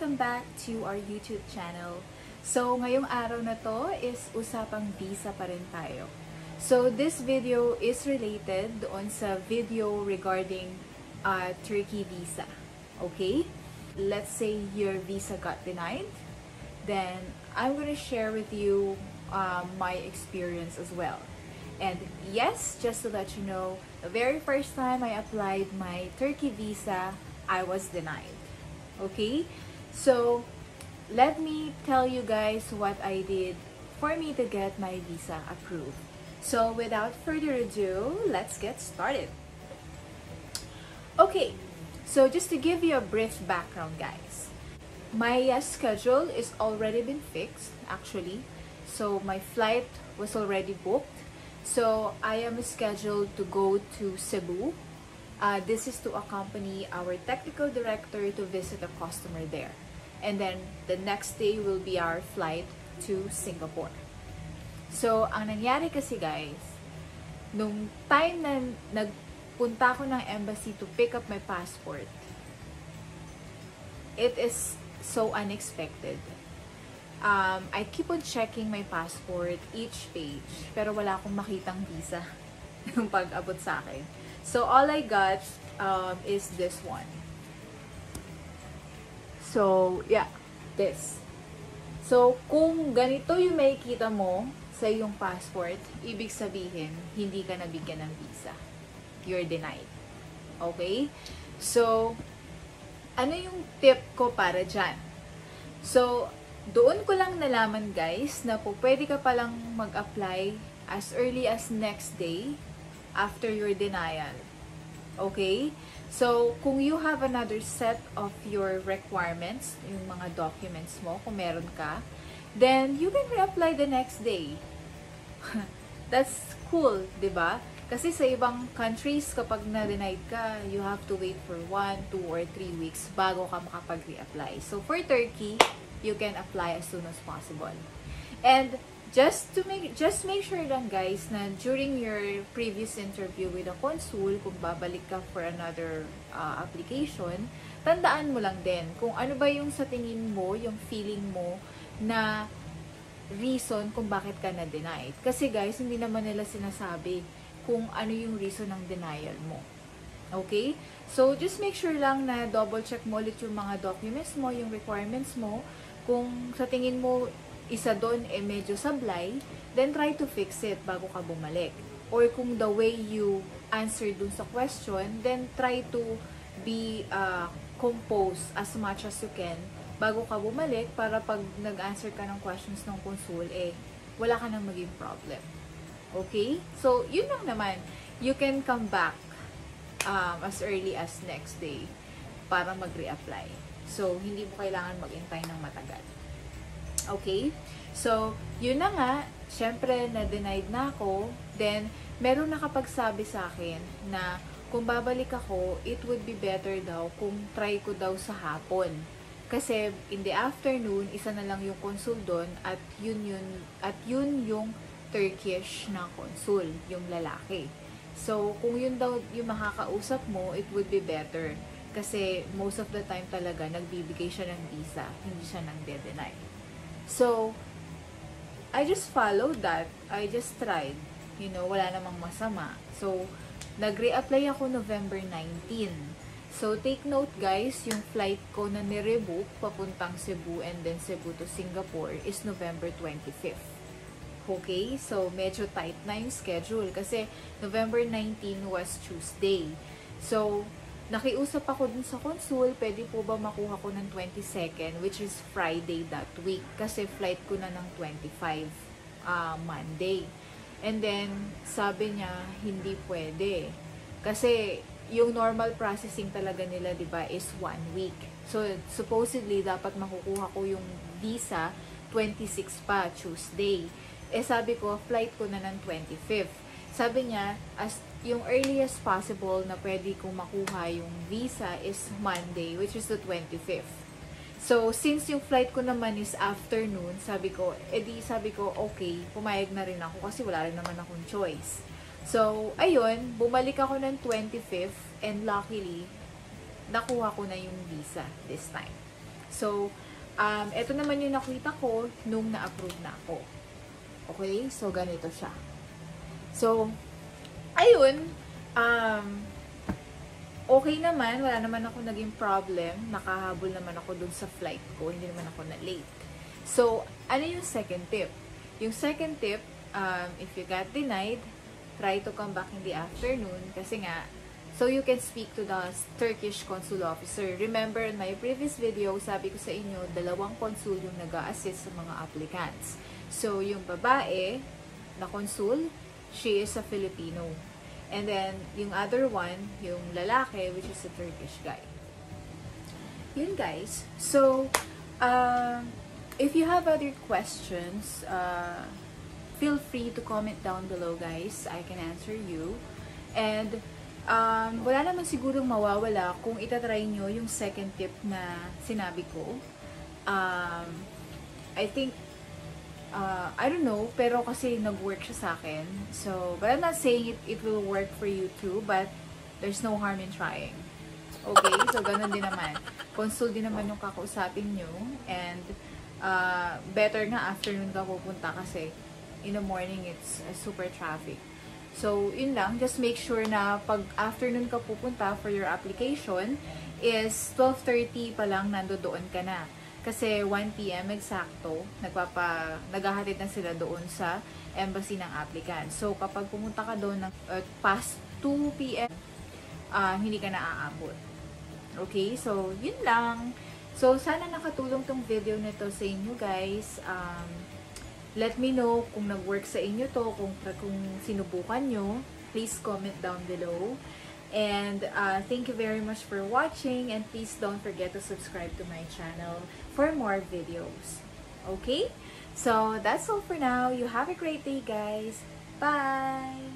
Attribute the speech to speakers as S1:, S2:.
S1: welcome back to our YouTube channel. So, ngayong araw na to is usapang visa pa rin tayo. So, this video is related doon sa video regarding uh, Turkey visa. Okay? Let's say your visa got denied. Then, I'm gonna share with you uh, my experience as well. And yes, just to let you know, the very first time I applied my Turkey visa, I was denied. Okay? So, let me tell you guys what I did for me to get my visa approved. So, without further ado, let's get started. Okay, so just to give you a brief background, guys. My uh, schedule is already been fixed, actually. So, my flight was already booked. So, I am scheduled to go to Cebu Uh, this is to accompany our technical director to visit a customer there. And then the next day will be our flight to Singapore. So, ang nangyari kasi guys, nung time na nagpunta ko ng embassy to pick up my passport, it is so unexpected. Um, I keep on checking my passport each page, pero wala akong makitang visa yung pag-abot sa akin. So, all I got um, is this one. So, yeah. This. So, kung ganito yung makikita mo sa iyong passport, ibig sabihin, hindi ka nabigyan ng visa. You're denied. Okay? So, ano yung tip ko para dyan? So, doon ko lang nalaman guys na po pwede ka palang mag-apply as early as next day after your denial. Okay? So, kung you have another set of your requirements, yung mga documents mo, kung meron ka, then you can reapply the next day. That's cool, di ba? Kasi sa ibang countries, kapag na-denied ka, you have to wait for 1, 2, or 3 weeks bago ka makapag-reapply. So, for Turkey, you can apply as soon as possible. And just to make just make sure lang guys na during your previous interview with a consul kung babalik ka for another uh, application tandaan mo lang din kung ano ba yung sa tingin mo yung feeling mo na reason kung bakit ka na denied kasi guys hindi naman nila sinasabi kung ano yung reason ng denial mo. Okay? So just make sure lang na double check mo ulit yung mga documents mo yung requirements mo. Kung sa tingin mo isa doon eh medyo sablay, then try to fix it bago ka bumalik. Or kung the way you answer dun sa question, then try to be uh, composed as much as you can bago ka bumalik para pag nag-answer ka ng questions ng consul, eh, wala ka nang maging problem. Okay? So, yun lang naman. You can come back um, as early as next day para mag-reapply. So, hindi mo kailangan maghintay ng matagal. Okay? So, yun na nga, syempre, na-denied na ako. Then, meron nakapagsabi sa akin na kung babalik ako, it would be better daw kung try ko daw sa hapon. Kasi in the afternoon, isa na lang yung consul doon at yun yun at yun yung Turkish na consul, yung lalaki. So, kung yun daw yung makakausap mo, it would be better. Kasi most of the time talaga, nagbibigay siya ng visa, hindi siya nang de-deny. So, I just followed that. I just tried. You know, wala namang masama. So, nag-reapply ako November 19. So, take note guys, yung flight ko na nirebook papuntang Cebu and then Cebu to Singapore is November 25th. Okay? So, medyo tight na yung schedule kasi November 19 was Tuesday. So, Nakiusap ako dun sa consul, pwede po ba makuha ko ng 22nd, which is Friday that week. Kasi flight ko na ng 25 uh, Monday. And then, sabi niya, hindi pwede. Kasi, yung normal processing talaga nila, di ba, is one week. So, supposedly, dapat makukuha ko yung visa 26 pa, Tuesday. Eh, sabi ko, flight ko na ng 25th. Sabi niya, as yung earliest possible na pwede kong makuha yung visa is Monday, which is the 25th. So, since yung flight ko naman is afternoon, sabi ko, edi sabi ko, okay, pumayag na rin ako kasi wala rin naman akong choice. So, ayun, bumalik ako ng 25th and luckily, nakuha ko na yung visa this time. So, um, ito naman yung nakita ko nung na-approve na ako. Okay? So, ganito siya. So, ayun, um, okay naman, wala naman ako naging problem. Nakahabol naman ako dun sa flight ko, hindi naman ako na late. So, ano yung second tip? Yung second tip, um, if you got denied, try to come back in the afternoon kasi nga, so you can speak to the Turkish consul officer. Remember, in my previous video, sabi ko sa inyo, dalawang consul yung nag assist sa mga applicants. So, yung babae na consul, she is a Filipino. And then, yung other one, yung lalaki, which is a Turkish guy. Yun guys. So, uh, if you have other questions, uh, feel free to comment down below guys. I can answer you. And, um, wala naman sigurong mawawala kung itatry nyo yung second tip na sinabi ko. Um, I think uh, I don't know, pero kasi nag-work siya sa akin. So, but I'm not saying it, it will work for you too, but there's no harm in trying. Okay? So, ganun din naman. Consult din naman yung kakausapin nyo. And, uh, better nga afternoon ka pupunta kasi in the morning, it's uh, super traffic. So, yun lang. Just make sure na pag afternoon ka pupunta for your application is 12.30 pa lang nandoon ka na. Kasi 1pm eksakto, nagpapa, naghahatid na sila doon sa embassy ng applicant. So, kapag pumunta ka doon ng uh, past 2pm, uh, hindi ka na aabot. Okay? So, yun lang. So, sana nakatulong tong video nito sa inyo guys. Um, let me know kung nag-work sa inyo to, kung, kung sinubukan nyo. Please comment down below. And uh, thank you very much for watching and please don't forget to subscribe to my channel for more videos. Okay? So that's all for now. You have a great day guys. Bye!